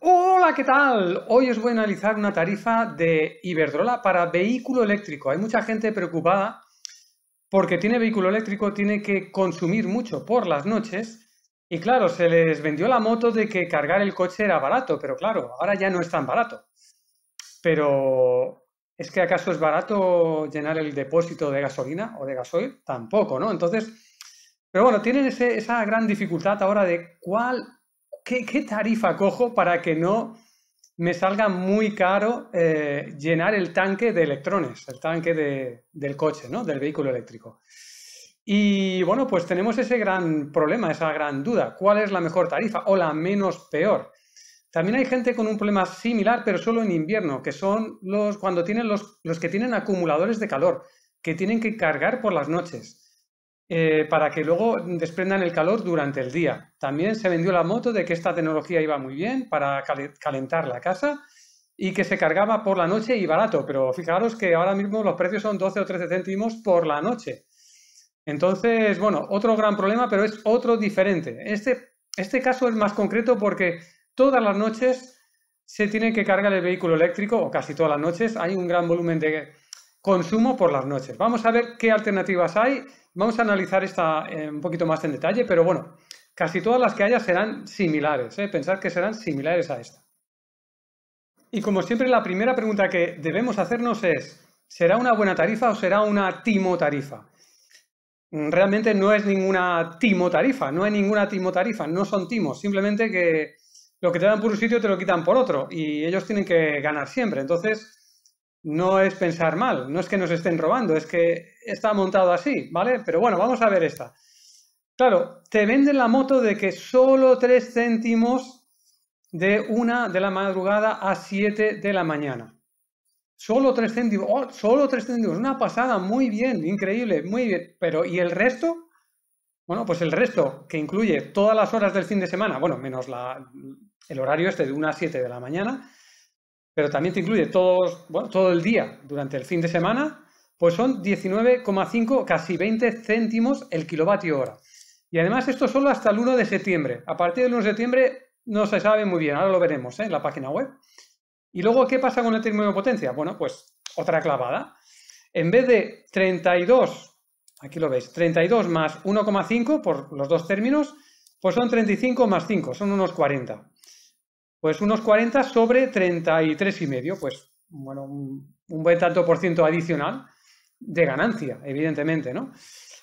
Hola, ¿qué tal? Hoy os voy a analizar una tarifa de Iberdrola para vehículo eléctrico. Hay mucha gente preocupada porque tiene vehículo eléctrico, tiene que consumir mucho por las noches y claro, se les vendió la moto de que cargar el coche era barato, pero claro, ahora ya no es tan barato. Pero ¿es que acaso es barato llenar el depósito de gasolina o de gasoil? Tampoco, ¿no? Entonces, pero bueno, tienen esa gran dificultad ahora de cuál ¿qué, tarifa cojo para que no me salga muy caro eh, llenar el tanque de electrones, el tanque del coche, ¿no? Del vehículo eléctrico. Y bueno, pues tenemos ese gran problema, esa gran duda. ¿Cuál es la mejor tarifa o la menos peor? También hay gente con un problema similar, pero solo en invierno, que son los cuando tienen los, los que tienen acumuladores de calor, que tienen que cargar por las noches. Eh, para que luego desprendan el calor durante el día. También se vendió la moto de que esta tecnología iba muy bien para calentar la casa y que se cargaba por la noche y barato, pero fijaros que ahora mismo los precios son 12 o 13 céntimos por la noche. Entonces, bueno, otro gran problema, pero es otro diferente. Este, este caso es más concreto porque todas las noches se tiene que cargar el vehículo eléctrico, o casi todas las noches, hay un gran volumen de consumo por las noches. Vamos a ver qué alternativas hay Vamos a analizar esta eh, un poquito más en detalle, pero bueno, casi todas las que haya serán similares. ¿eh? Pensad que serán similares a esta. Y como siempre, la primera pregunta que debemos hacernos es, ¿será una buena tarifa o será una timo tarifa? Realmente no es ninguna timo tarifa, no hay ninguna timo tarifa, no son timos, simplemente que lo que te dan por un sitio te lo quitan por otro y ellos tienen que ganar siempre. Entonces, no es pensar mal, no es que nos estén robando, es que está montado así, ¿vale? Pero bueno, vamos a ver esta. Claro, te venden la moto de que solo 3 céntimos de una de la madrugada a 7 de la mañana. Solo 3 céntimos, oh, solo 3 céntimos, una pasada, muy bien, increíble, muy bien. Pero, ¿y el resto? Bueno, pues el resto, que incluye todas las horas del fin de semana, bueno, menos la, el horario este de 1 a 7 de la mañana, pero también te incluye todos, todo el día durante el fin de semana, pues son 19,5, casi 20 céntimos el kilovatio hora. Y además esto solo hasta el 1 de septiembre. A partir del 1 de septiembre no se sabe muy bien, ahora lo veremos ¿eh? en la página web. Y luego, ¿qué pasa con el término de potencia? Bueno, pues otra clavada. En vez de 32, aquí lo veis, 32 más 1,5 por los dos términos, pues son 35 más 5, son unos 40. Pues unos 40 sobre 33 y medio, pues bueno, un, buen tanto por ciento adicional de ganancia, evidentemente, ¿no?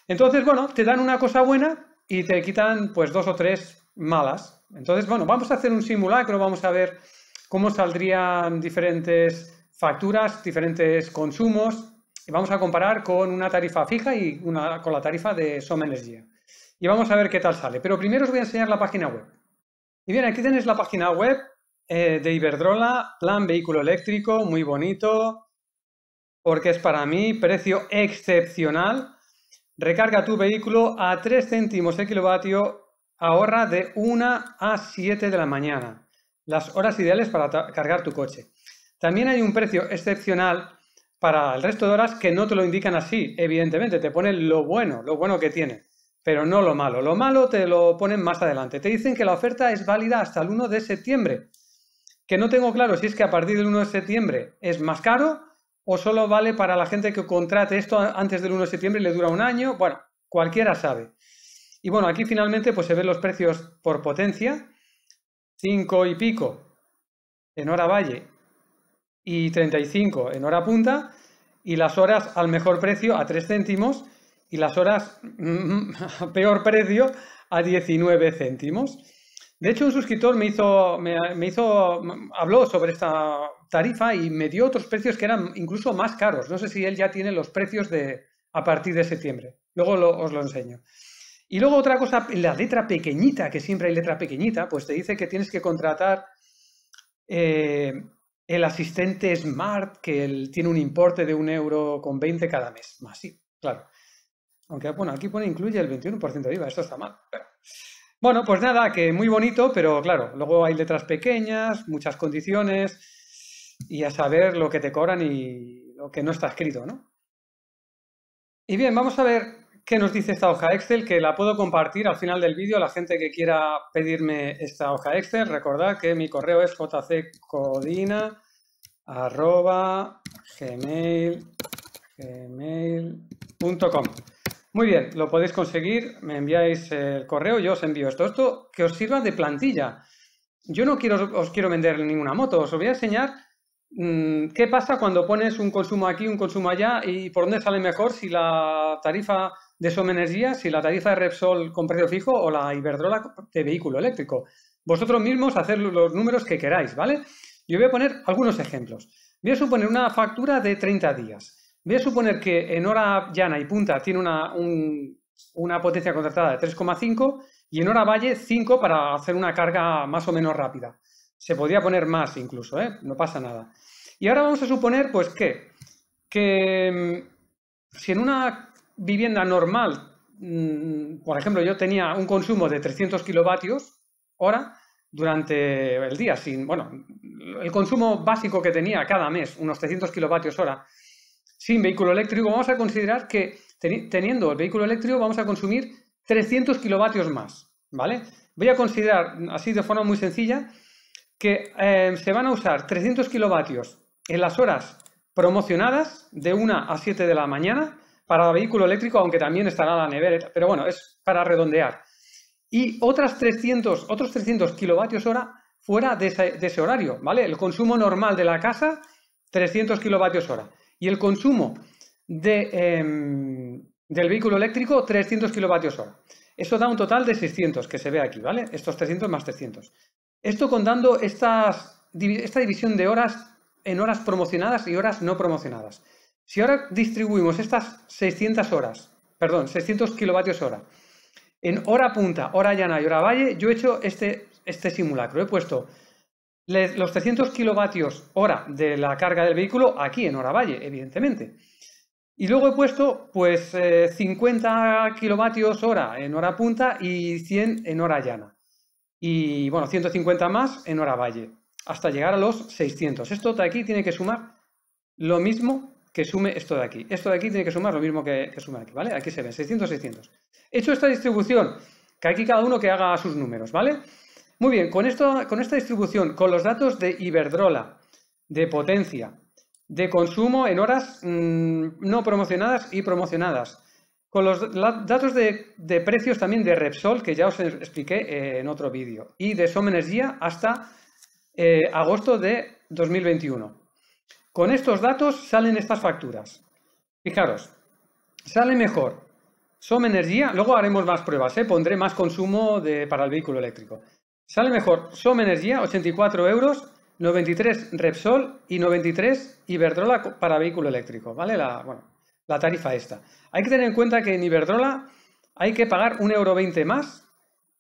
Entonces, bueno, te dan una cosa buena y te quitan pues dos o tres malas. Entonces, bueno, vamos a hacer un simulacro, vamos a ver cómo saldrían diferentes facturas, diferentes consumos y vamos a comparar con una tarifa fija y una, con la tarifa de Soma Energía. Y vamos a ver qué tal sale. Pero primero os voy a enseñar la página web. Y bien, aquí tenéis la página web eh, de Iberdrola, plan vehículo eléctrico, muy bonito, porque es para mí precio excepcional. Recarga tu vehículo a 3 céntimos el kilovatio, ahorra de 1 a 7 de la mañana, las horas ideales para cargar tu coche. También hay un precio excepcional para el resto de horas que no te lo indican así, evidentemente, te ponen lo bueno, lo bueno que tiene pero no lo malo. Lo malo te lo ponen más adelante. Te dicen que la oferta es válida hasta el 1 de septiembre. Que no tengo claro si es que a partir del 1 de septiembre es más caro o solo vale para la gente que contrate esto antes del 1 de septiembre y le dura un año. Bueno, cualquiera sabe. Y bueno, aquí finalmente pues se ven los precios por potencia. 5 y pico en hora valle y 35 en hora punta y las horas al mejor precio a 3 céntimos y las horas a peor precio a 19 céntimos. De hecho, un suscriptor me hizo, me, hizo, habló sobre esta tarifa y me dio otros precios que eran incluso más caros. No sé si él ya tiene los precios de a partir de septiembre. Luego os lo enseño. Y luego otra cosa, la letra pequeñita, que siempre hay letra pequeñita, pues te dice que tienes que contratar eh, el asistente Smart, que tiene un importe de un euro con 20 cada mes. Más sí, claro. Aunque, bueno, aquí pone incluye el 21% de IVA, esto está mal. Bueno, pues nada, que muy bonito, pero claro, luego hay letras pequeñas, muchas condiciones y a saber lo que te cobran y lo que no está escrito, ¿no? Y bien, vamos a ver qué nos dice esta hoja Excel, que la puedo compartir al final del vídeo. La gente que quiera pedirme esta hoja Excel, recordad que mi correo es jccodina.gmail.com Muy bien, lo podéis conseguir, me enviáis el correo, yo os envío esto. Esto que os sirva de plantilla. Yo no quiero, os quiero vender ninguna moto, os voy a enseñar Mm, ¿Qué pasa cuando pones un consumo aquí, un consumo allá y por dónde sale mejor si la tarifa de Som Energía, si la tarifa de Repsol con precio fijo o la Iberdrola de vehículo eléctrico? Vosotros mismos hacer los números que queráis, ¿vale? Yo voy a poner algunos ejemplos. Voy a suponer una factura de 30 días. Voy a suponer que en hora llana y punta tiene una, una potencia contratada de 3,5 y en hora valle 5 para hacer una carga más o menos rápida. Se podría poner más incluso, ¿eh? No pasa nada. Y ahora vamos a suponer, pues, que, que mm, si en una vivienda normal, mm, por ejemplo, yo tenía un consumo de 300 kilovatios hora durante el día, sin, bueno, el consumo básico que tenía cada mes, unos 300 kilovatios hora, sin vehículo eléctrico, vamos a considerar que teniendo el vehículo eléctrico vamos a consumir 300 kilovatios más, ¿vale? Voy a considerar, así de forma muy sencilla, que eh, se van a usar 300 kilovatios en las horas promocionadas de 1 a 7 de la mañana para vehículo eléctrico, aunque también estará la nevera, pero bueno, es para redondear. Y otras 300, otros 300 kilovatios hora fuera de ese, horario, ¿vale? El consumo normal de la casa, 300 kilovatios hora. Y el consumo de, em, del vehículo eléctrico, 300 kilovatios hora. Eso da un total de 600, que se ve aquí, ¿vale? Estos 300 más 300. Esto contando estas, esta división de horas en horas promocionadas y horas no promocionadas. Si ahora distribuimos estas 600 horas, perdón, 600 kilovatios hora, en hora punta, hora llana y hora valle, yo he hecho este, este simulacro. He puesto los 300 kilovatios hora de la carga del vehículo aquí en hora valle, evidentemente. Y luego he puesto pues 50 eh, kilovatios hora en hora punta y 100 en hora llana. Y bueno, 150 más en hora valle hasta llegar a los 600. Esto de aquí tiene que sumar lo mismo que sume esto de aquí. Esto de aquí tiene que sumar lo mismo que, que sume aquí, ¿vale? Aquí se ve, 600, 600. He hecho esta distribución, que aquí cada uno que haga sus números, ¿vale? Muy bien, con, esta distribución, con los datos de Iberdrola, de potencia, de consumo en horas mm, no promocionadas y promocionadas, con los datos de, precios también de Repsol, que ya os expliqué en otro vídeo, y de Som Energía hasta eh, agosto de 2021. Con estos datos salen estas facturas. Fijaros, sale mejor Som Energía, luego haremos más pruebas, ¿eh? pondré más consumo para el vehículo eléctrico. Sale mejor Som Energía, 84 euros, 93 Repsol y 93 Iberdrola para vehículo eléctrico, ¿vale? La, bueno, la tarifa esta. Hay que tener en cuenta que en Iberdrola hay que pagar 1,20 euro más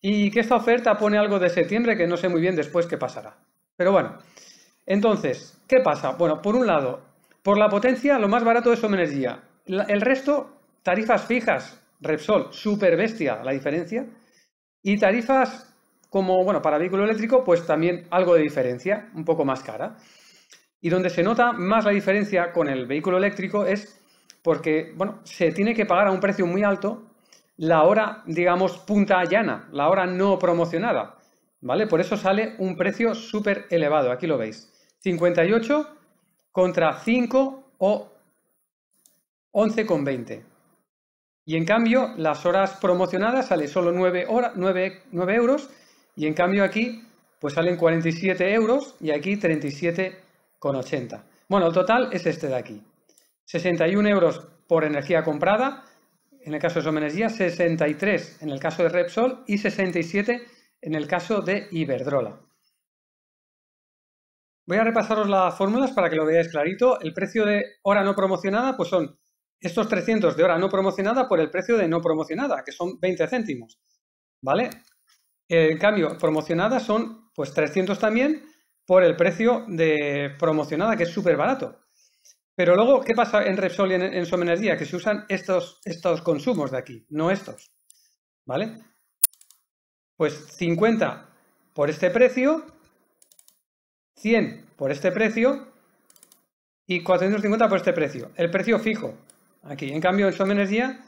y que esta oferta pone algo de septiembre que no sé muy bien después qué pasará. Pero bueno, entonces, ¿qué pasa? Bueno, por un lado, por la potencia, lo más barato es Som Energía. El resto, tarifas fijas, Repsol, super bestia la diferencia. Y tarifas como, bueno, para vehículo eléctrico, pues también algo de diferencia, un poco más cara. Y donde se nota más la diferencia con el vehículo eléctrico es porque, bueno, se tiene que pagar a un precio muy alto la hora, digamos, punta llana, la hora no promocionada. ¿vale? Por eso sale un precio súper elevado, aquí lo veis. 58 contra 5 o 11,20. Y en cambio, las horas promocionadas sale solo 9, 9, 9 euros y en cambio aquí pues salen 47 euros y aquí 37,80. Bueno, el total es este de aquí. 61 euros por energía comprada, en el caso de Somenergía, 63 en el caso de Repsol y 67 en el caso de Iberdrola. Voy a repasaros las fórmulas para que lo veáis clarito. El precio de hora no promocionada pues son estos 300 de hora no promocionada por el precio de no promocionada, que son 20 céntimos. ¿Vale? En cambio, promocionada son pues 300 también por el precio de promocionada, que es súper barato. Pero luego, ¿qué pasa en Repsol y en, en Energía? Que se usan estos, estos consumos de aquí, no estos. ¿Vale? Pues 50 por este precio, 100 por este precio y 450 por este precio. El precio fijo. Aquí, en cambio, en Som Energía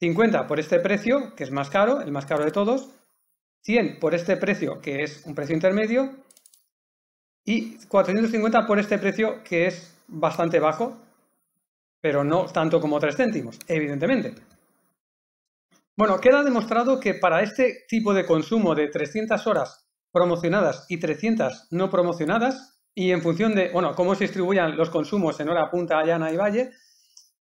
50 por este precio, que es más caro, el más caro de todos, 100 por este precio, que es un precio intermedio, y 450 por este precio, que es bastante bajo, pero no tanto como 3 céntimos, evidentemente. Bueno, queda demostrado que para este tipo de consumo de 300 horas promocionadas y 300 no promocionadas, y en función de, bueno, cómo se distribuyan los consumos en hora punta, llana y valle,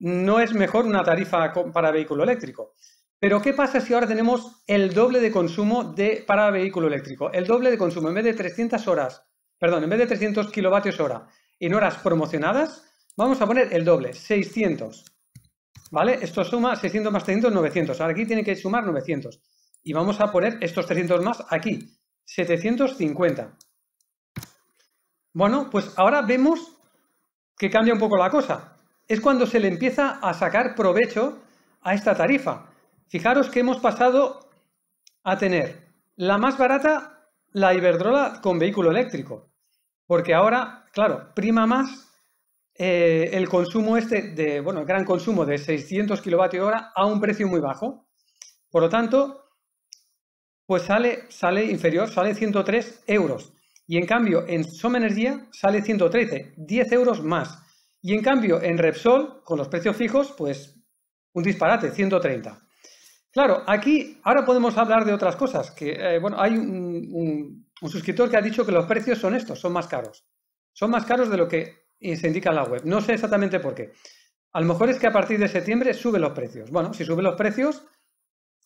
no es mejor una tarifa para vehículo eléctrico. Pero ¿qué pasa si ahora tenemos el doble de consumo de, para vehículo eléctrico? El doble de consumo, en vez de 300 horas, perdón, en vez de 300 kilovatios hora en horas promocionadas, vamos a poner el doble, 600. ¿Vale? Esto suma 600 más 300, 900. Ahora aquí tiene que sumar 900. Y vamos a poner estos 300 más aquí, 750. Bueno, pues ahora vemos que cambia un poco la cosa. Es cuando se le empieza a sacar provecho a esta tarifa. Fijaros que hemos pasado a tener la más barata, la Iberdrola con vehículo eléctrico. Porque ahora, claro, prima más eh, el consumo este de, bueno, el gran consumo de 600 kilovatios hora a un precio muy bajo. Por lo tanto, pues sale, sale inferior, sale 103 euros. Y en cambio, en Soma Energía sale 113, 10 euros más. Y en cambio, en Repsol, con los precios fijos, pues un disparate, 130. Claro, aquí ahora podemos hablar de otras cosas. Que, eh, bueno, hay un, suscriptor que ha dicho que los precios son estos, son más caros. Son más caros de lo que se indica en la web. No sé exactamente por qué. A lo mejor es que a partir de septiembre suben los precios. Bueno, si suben los precios,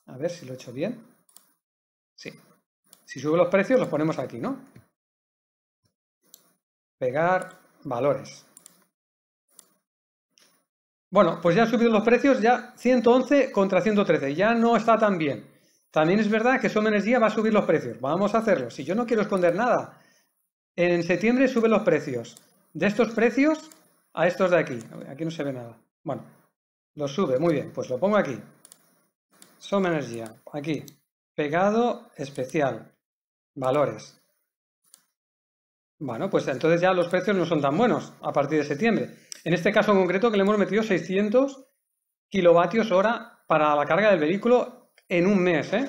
a ver si lo he hecho bien. Sí. Si sube los precios, los ponemos aquí, ¿no? Pegar valores. Bueno, pues ya han subido los precios, ya 111 contra 113, ya no está tan bien. También es verdad que Soma Energía va a subir los precios, vamos a hacerlo. Si yo no quiero esconder nada, en septiembre suben los precios. De estos precios a estos de aquí. Aquí no se ve nada. Bueno, lo sube, muy bien, pues lo pongo aquí. Soma Energía, aquí. Pegado especial. Valores. Bueno, pues entonces ya los precios no son tan buenos a partir de septiembre. En este caso en concreto que le hemos metido 600 kilovatios hora para la carga del vehículo en un mes, ¿eh?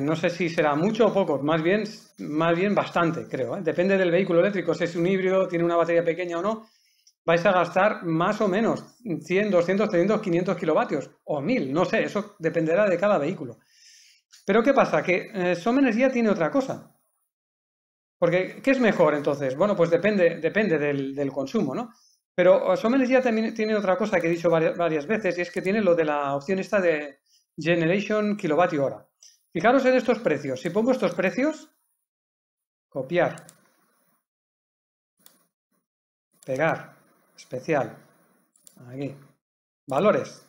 No sé si será mucho o poco, más bien, más bien bastante, creo. ¿eh? Depende del vehículo eléctrico, si es un híbrido, tiene una batería pequeña o no, vais a gastar más o menos 100, 200, 300, 500 kilovatios o 1000, no sé, eso dependerá de cada vehículo. Pero ¿qué pasa? Que eh, Energía tiene otra cosa. Porque, ¿qué es mejor entonces? Bueno, pues depende, depende del, consumo, ¿no? Pero Som Energía también tiene otra cosa que he dicho varias, veces y es que tiene lo de la opción esta de Generation Kilovatio Hora. Fijaros en estos precios. Si pongo estos precios, copiar, pegar, especial, aquí, valores.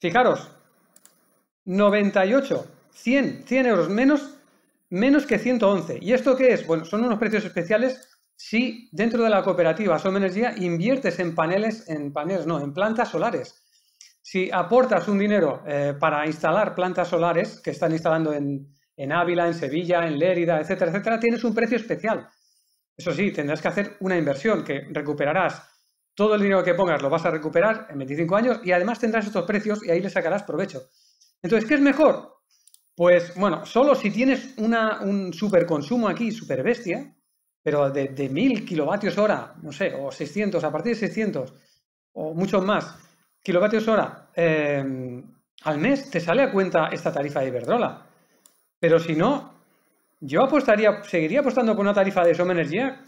Fijaros, 98, 100, 100 euros menos menos que 111. ¿Y esto qué es? Bueno, son unos precios especiales si dentro de la cooperativa Som Energía inviertes en paneles, en paneles, no, en plantas solares. Si aportas un dinero eh, para instalar plantas solares que están instalando en, en Ávila, en Sevilla, en Lérida, etcétera, etcétera, tienes un precio especial. Eso sí, tendrás que hacer una inversión que recuperarás. Todo el dinero que pongas lo vas a recuperar en 25 años y además tendrás estos precios y ahí le sacarás provecho. Entonces, ¿qué es mejor? Pues bueno, solo si tienes una, un superconsumo aquí, super bestia, pero de, de 1000 kilovatios hora, no sé, o 600, a partir de 600, o muchos más kilovatios hora em, al mes, te sale a cuenta esta tarifa de Iberdrola. Pero si no, yo apostaría, seguiría apostando por una tarifa de Som Energía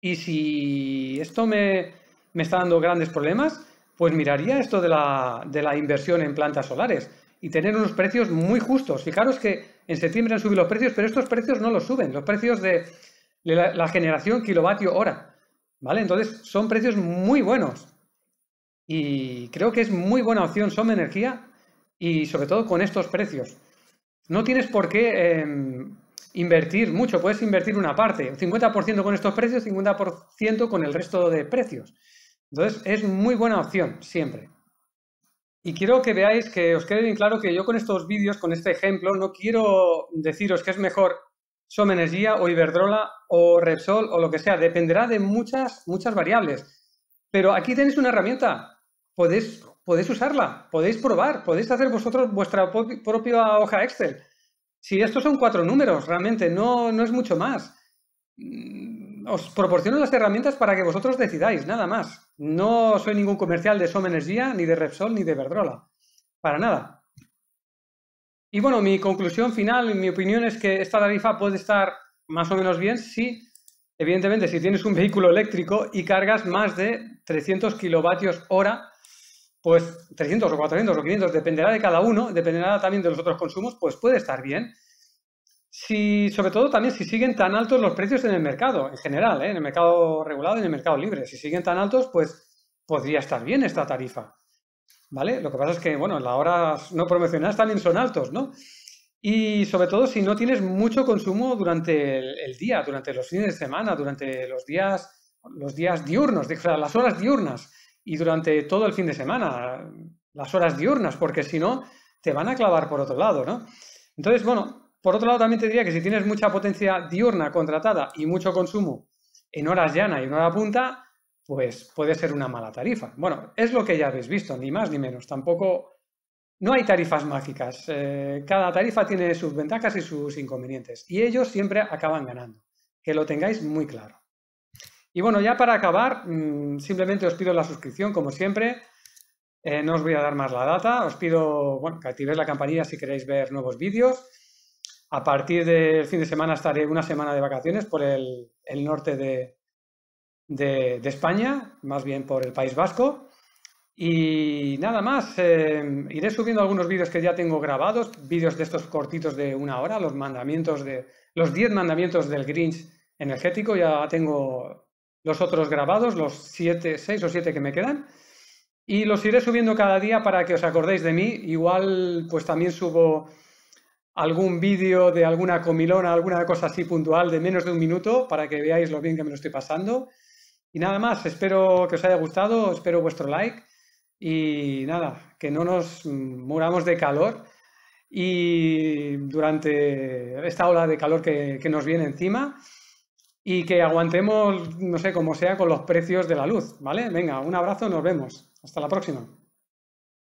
y si esto me, me, está dando grandes problemas, pues miraría esto de la, de la inversión en plantas solares y tener unos precios muy justos. Fijaros que en septiembre han subido los precios, pero estos precios no los suben, los precios de la, generación kilovatio hora. ¿Vale? Entonces son precios muy buenos. Y creo que es muy buena opción Som Energía y sobre todo con estos precios. No tienes por qué em, invertir mucho, puedes invertir una parte, 50% con estos precios, 50% con el resto de precios. Entonces es muy buena opción siempre. Y quiero que veáis, que os quede bien claro que yo con estos vídeos, con este ejemplo, no quiero deciros que es mejor Som Energía o Iberdrola o Repsol o lo que sea. Dependerá de muchas, muchas variables. Pero aquí tenéis una herramienta. Podéis podéis usarla, podéis probar, podéis hacer vosotros vuestra propia hoja Excel. Si estos son cuatro números, realmente no, no es mucho más. Os proporciono las herramientas para que vosotros decidáis, nada más. No soy ningún comercial de Som Energía, ni de Repsol, ni de Verdrola. Para nada. Y bueno, mi conclusión final, mi opinión es que esta tarifa puede estar más o menos bien si, evidentemente, si tienes un vehículo eléctrico y cargas más de 300 kilovatios hora, pues 300 o 400 o 500, dependerá de cada uno, dependerá también de los otros consumos, pues puede estar bien. Si, sobre todo también si siguen tan altos los precios en el mercado, en general, ¿eh? en el mercado regulado y en el mercado libre. Si siguen tan altos, pues podría estar bien esta tarifa. ¿Vale? Lo que pasa es que, bueno, las horas no promocionadas también son altos, ¿no? Y sobre todo si no tienes mucho consumo durante el, día, durante los fines de semana, durante los días, los días diurnos, o sea, las horas diurnas y durante todo el fin de semana, las horas diurnas, porque si no, te van a clavar por otro lado, ¿no? Entonces, bueno, por otro lado también te diría que si tienes mucha potencia diurna contratada y mucho consumo en horas llana y en hora punta, pues puede ser una mala tarifa. Bueno, es lo que ya habéis visto, ni más ni menos. Tampoco no hay tarifas mágicas. Eh, cada tarifa tiene sus ventajas y sus inconvenientes. Y ellos siempre acaban ganando. Que lo tengáis muy claro. Y bueno, ya para acabar, mm, simplemente os pido la suscripción, como siempre. Eh, no os voy a dar más la data. Os pido bueno, que activéis la campanilla si queréis ver nuevos vídeos. A partir del fin de semana estaré una semana de vacaciones por el, norte de, España, más bien por el País Vasco. Y nada más, eh, iré subiendo algunos vídeos que ya tengo grabados, vídeos de estos cortitos de una hora, los mandamientos de los 10 mandamientos del Grinch energético, ya tengo los otros grabados, los 7, 6 o 7 que me quedan. Y los iré subiendo cada día para que os acordéis de mí. Igual pues también subo algún vídeo de alguna comilona, alguna cosa así puntual de menos de un minuto para que veáis lo bien que me lo estoy pasando. Y nada más, espero que os haya gustado, espero vuestro like y nada, que no nos muramos de calor y durante esta ola de calor que, que, nos viene encima y que aguantemos, no sé, como sea, con los precios de la luz, ¿vale? Venga, un abrazo, nos vemos. Hasta la próxima.